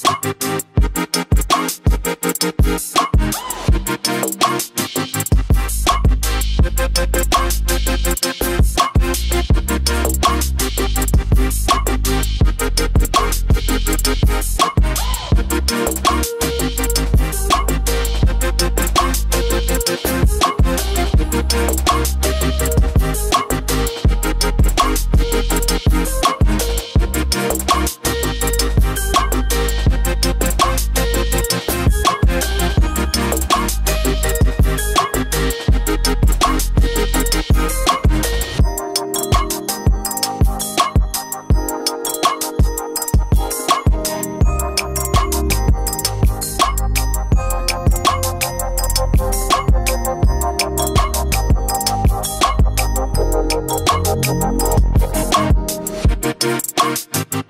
Peace.